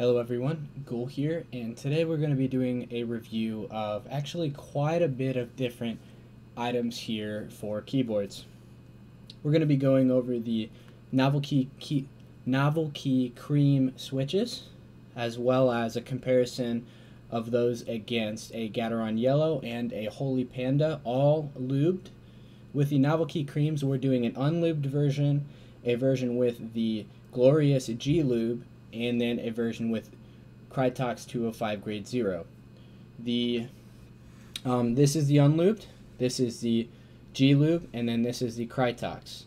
Hello everyone, Ghoul here, and today we're going to be doing a review of actually quite a bit of different items here for keyboards. We're going to be going over the Novel Key, key, Novel Key Cream switches, as well as a comparison of those against a Gateron Yellow and a Holy Panda, all lubed. With the Novel Key Creams, we're doing an unlubed version, a version with the Glorious G Lube, and then a version with Krytox 205 grade 0. The um, this is the unlubed, this is the G Lube, and then this is the Krytox.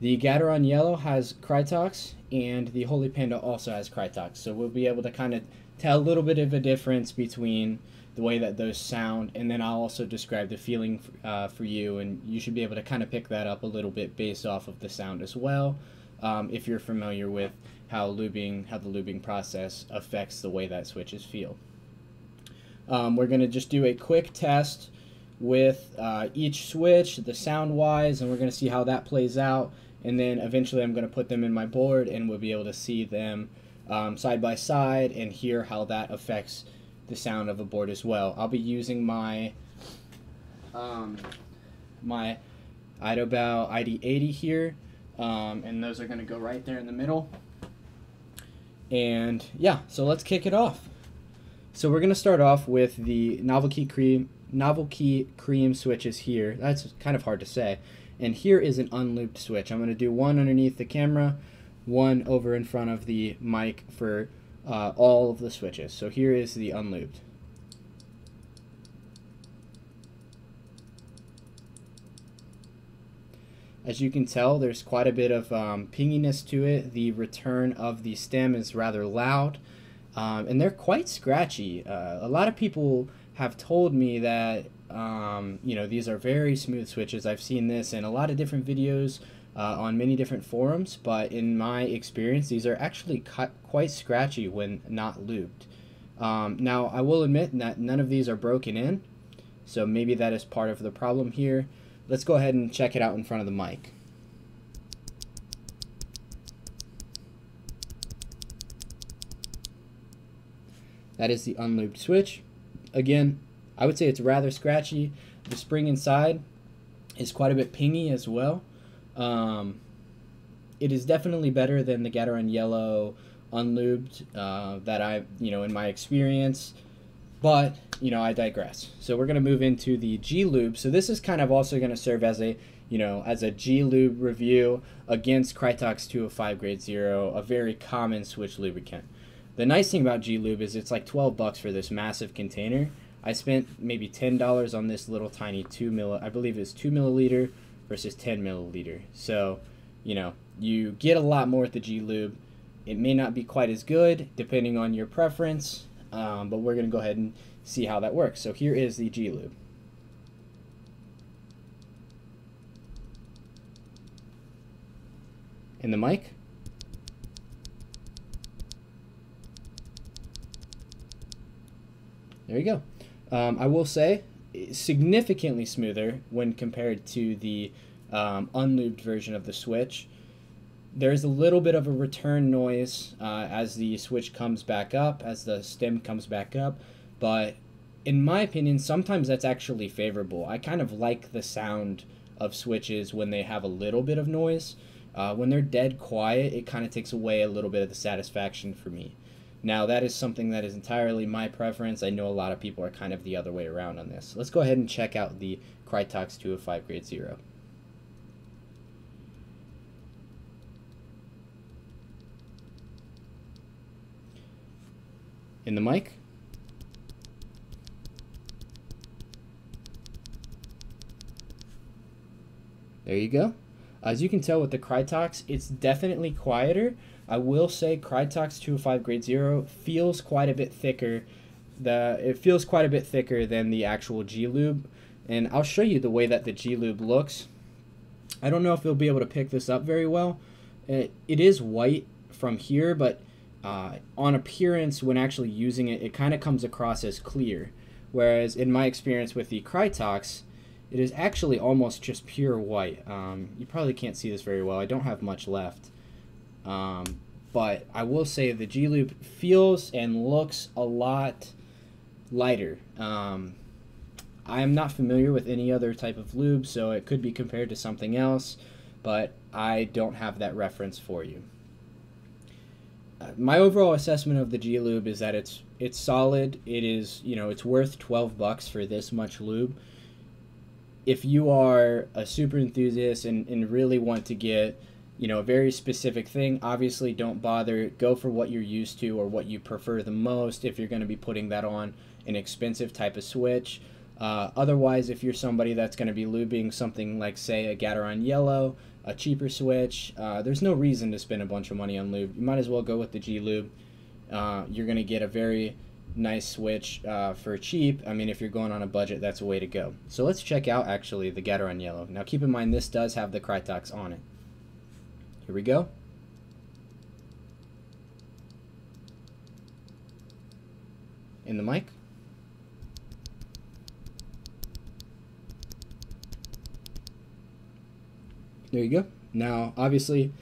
The Gateron Yellow has Krytox, and the Holy Panda also has Krytox. So we'll be able to kind of tell a little bit of a difference between the way that those sound, and then I'll also describe the feeling uh, for you, and you should be able to kind of pick that up a little bit based off of the sound as well, um, if you're familiar with how lubing, how the lubing process affects the way that switches feel. Um, we're going to just do a quick test with uh, each switch, the sound wise, and we're going to see how that plays out. And then eventually I'm going to put them in my board and we'll be able to see them um, side by side and hear how that affects the sound of a board as well. I'll be using my um, my Idobao ID80 here, um, and those are going to go right there in the middle. And yeah, so let's kick it off. So we're going to start off with the Novel Key Cream, Novel Key Cream switches here. That's kind of hard to say. And here is an unlubed switch. I'm going to do one underneath the camera, one over in front of the mic for uh, all of the switches. So here is the unlubed. As you can tell, there's quite a bit of um, pinginess to it. The return of the stem is rather loud, um, and they're quite scratchy. Uh, a lot of people have told me that um, you know these are very smooth switches. I've seen this in a lot of different videos uh, on many different forums, but in my experience, these are actually quite scratchy when not lubed. Um, now, I will admit that none of these are broken in, so maybe that is part of the problem here. Let's go ahead and check it out in front of the mic. That is the unlubed switch. Again, I would say it's rather scratchy. The spring inside is quite a bit pingy as well. Um, it is definitely better than the Gateron Yellow unlubed uh, that I, you know, in my experience. But, you know, I digress. So we're going to move into the G Lube. So this is kind of also going to serve as a, you know, as a G Lube review against Krytox 205 grade 0, a very common switch lubricant. The nice thing about G Lube is it's like 12 bucks for this massive container. I spent maybe $10 on this little tiny 2 milli, I believe it's 2 milliliter versus 10 milliliter. So, you know, you get a lot more with the G Lube. It may not be quite as good depending on your preference, um, but we're going to go ahead and see how that works. So here is the G Lube. In the mic. There you go. Um, I will say, significantly smoother when compared to the um, unlubed version of the Switch there's a little bit of a return noise uh, as the switch comes back up, as the stem comes back up, but in my opinion, sometimes that's actually favorable. I kind of like the sound of switches when they have a little bit of noise. Uh, when they're dead quiet, it kind of takes away a little bit of the satisfaction for me. Now, that is something that is entirely my preference. I know a lot of people are kind of the other way around on this. Let's go ahead and check out the Krytox 205 Grade 0. In the mic. There you go. As you can tell with the Krytox, it's definitely quieter. I will say Krytox 205 grade 0 feels quite a bit thicker. The It feels quite a bit thicker than the actual G-Lube. And I'll show you the way that the G-Lube looks. I don't know if you'll be able to pick this up very well. It, it is white from here, but uh, on appearance, when actually using it, it kind of comes across as clear. Whereas in my experience with the Krytox, it is actually almost just pure white. Um, you probably can't see this very well. I don't have much left. Um, but I will say the G Lube feels and looks a lot lighter. Um, I am not familiar with any other type of lube, so it could be compared to something else, but I don't have that reference for you. Uh, my overall assessment of the G Lube is that it's it's solid. It is you know it's worth twelve bucks for this much lube. If you are a super enthusiast and, and really want to get you know a very specific thing, obviously don't bother. Go for what you're used to or what you prefer the most. If you're going to be putting that on an expensive type of switch. Uh, otherwise, if you're somebody that's going to be lubing something like, say, a Gateron Yellow, a cheaper switch, uh, there's no reason to spend a bunch of money on lube. You might as well go with the G Lube. Uh, you're going to get a very nice switch uh, for cheap. I mean, if you're going on a budget, that's a way to go. So let's check out actually the Gateron Yellow. Now, keep in mind this does have the Krytox on it. Here we go. In the mic. There you go. Now, obviously,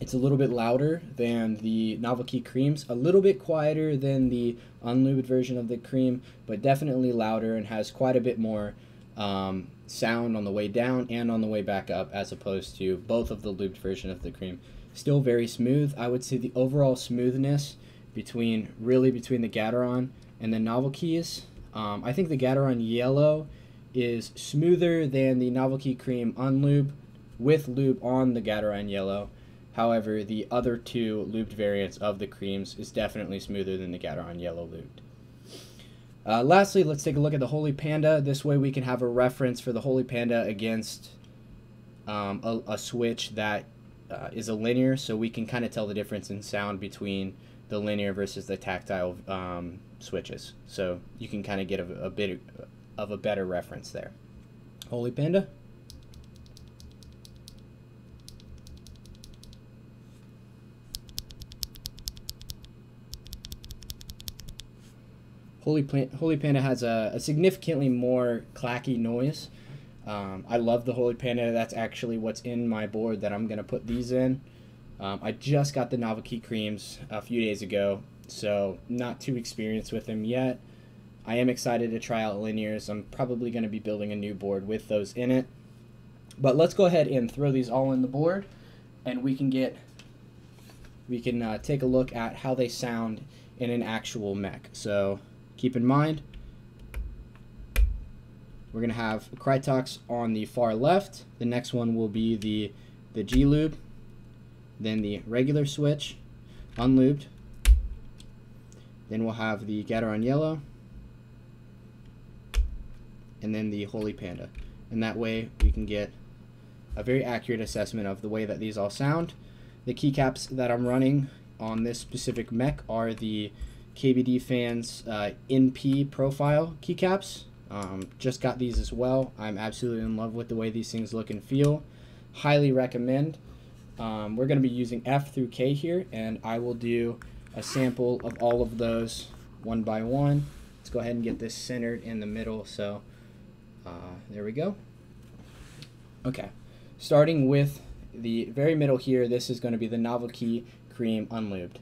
it's a little bit louder than the Novel Key creams, a little bit quieter than the unlubed version of the cream, but definitely louder and has quite a bit more um, sound on the way down and on the way back up as opposed to both of the lubed version of the cream. Still very smooth. I would say the overall smoothness between really between the Gateron and the Novelkeys. Um, I think the Gateron Yellow is smoother than the Novel Key Cream Unlube with lube on the Gateron Yellow. However, the other two lubed variants of the creams is definitely smoother than the Gateron Yellow lubed. Uh, lastly, let's take a look at the Holy Panda. This way we can have a reference for the Holy Panda against um, a, a, switch that uh, is a linear, so we can kind of tell the difference in sound between the linear versus the tactile um, switches. So you can kind of get a, a bit of a better reference there. Holy Panda. Holy, Holy Panda has a, a, significantly more clacky noise. Um, I love the Holy Panda. That's actually what's in my board that I'm going to put these in. Um, I just got the Novel Key creams a few days ago, so not too experienced with them yet. I am excited to try out linears. I'm probably going to be building a new board with those in it. But let's go ahead and throw these all in the board, and we can get we can uh, take a look at how they sound in an actual mech. So keep in mind, we're going to have Krytox on the far left. The next one will be the, the G-Lube then the regular switch, unlubed. Then we'll have the Gateron Yellow, and then the Holy Panda. And that way we can get a very accurate assessment of the way that these all sound. The keycaps that I'm running on this specific mech are the KBD Fans uh, NP profile keycaps. Um, just got these as well. I'm absolutely in love with the way these things look and feel. Highly recommend. Um, we're going to be using F through K here, and I will do a sample of all of those one by one. Let's go ahead and get this centered in the middle. So uh, there we go. Okay, starting with the very middle here, this is going to be the Novel Key Cream Unlubed.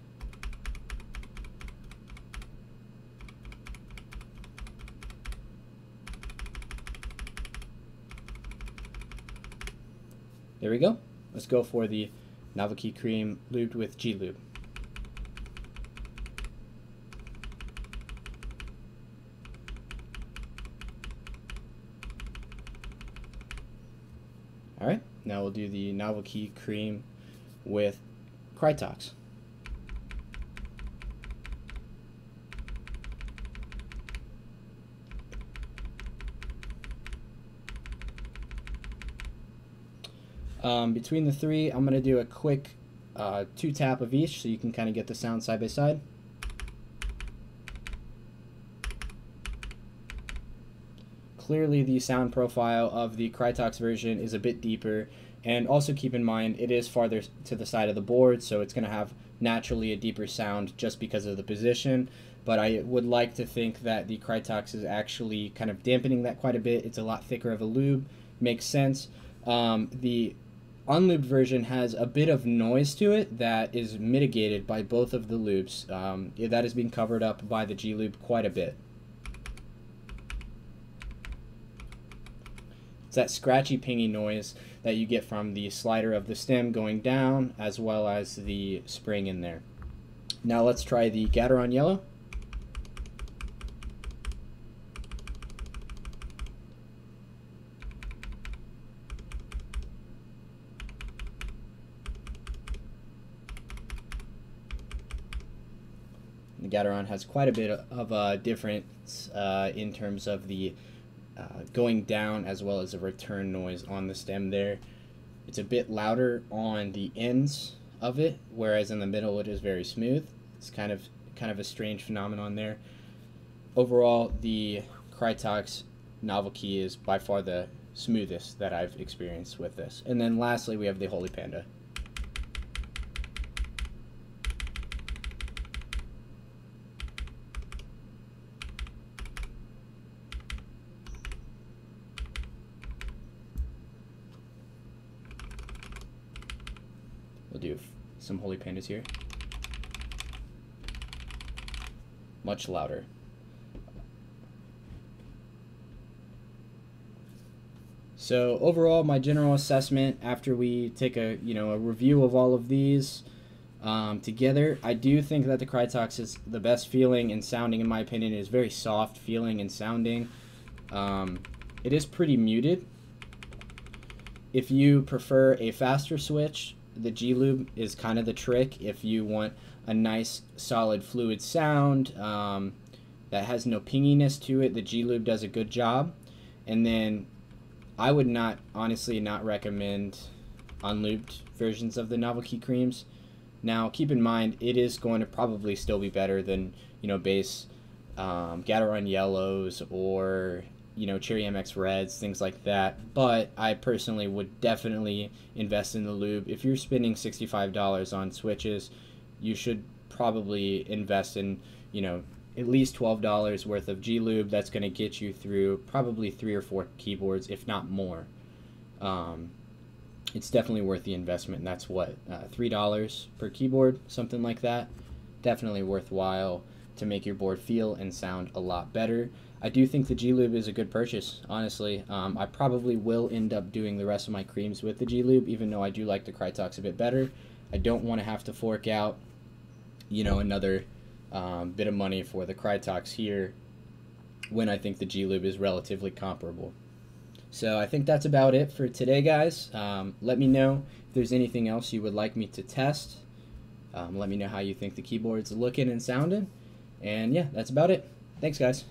There we go. Let's go for the Novel Key Cream lubed with G-Lube. Alright, now we'll do the Novel Key Cream with Krytox. Um, between the three, I'm going to do a quick uh, two tap of each so you can kind of get the sound side by side. Clearly the sound profile of the Krytox version is a bit deeper and also keep in mind it is farther to the side of the board so it's going to have naturally a deeper sound just because of the position but I would like to think that the Krytox is actually kind of dampening that quite a bit. It's a lot thicker of a lube, makes sense. Um, the unlubed version has a bit of noise to it that is mitigated by both of the lubes. Um, that has been covered up by the G Lube quite a bit. It's that scratchy pingy noise that you get from the slider of the stem going down as well as the spring in there. Now let's try the Gateron Yellow. Gateron has quite a bit of a difference uh, in terms of the uh, going down as well as the return noise on the stem there. It's a bit louder on the ends of it, whereas in the middle it is very smooth. It's kind of kind of a strange phenomenon there. Overall, the Krytox Novel Key is by far the smoothest that I've experienced with this. And then lastly, we have the Holy Panda. We'll do some Holy Pandas here. Much louder. So overall, my general assessment after we take a you know a review of all of these um, together, I do think that the Krytox is the best feeling and sounding in my opinion. It is very soft feeling and sounding. Um, it is pretty muted. If you prefer a faster switch, the G-Lube is kind of the trick if you want a nice solid fluid sound um, that has no pinginess to it. The G-Lube does a good job. And then I would not, honestly, not recommend unlubed versions of the Novel Key creams. Now, keep in mind, it is going to probably still be better than, you know, base um, Gateron Yellows or you know, Cherry MX Reds, things like that. But I personally would definitely invest in the lube. If you're spending $65 on switches, you should probably invest in, you know, at least $12 worth of G Lube. That's going to get you through probably three or four keyboards, if not more. Um, it's definitely worth the investment. And that's what, uh, $3 per keyboard, something like that. Definitely worthwhile to make your board feel and sound a lot better. I do think the G-Lube is a good purchase, honestly. Um, I probably will end up doing the rest of my creams with the G-Lube, even though I do like the Krytox a bit better. I don't want to have to fork out, you know, another um, bit of money for the Krytox here when I think the G-Lube is relatively comparable. So I think that's about it for today, guys. Um, let me know if there's anything else you would like me to test. Um, let me know how you think the keyboard's looking and sounding. And yeah, that's about it. Thanks, guys.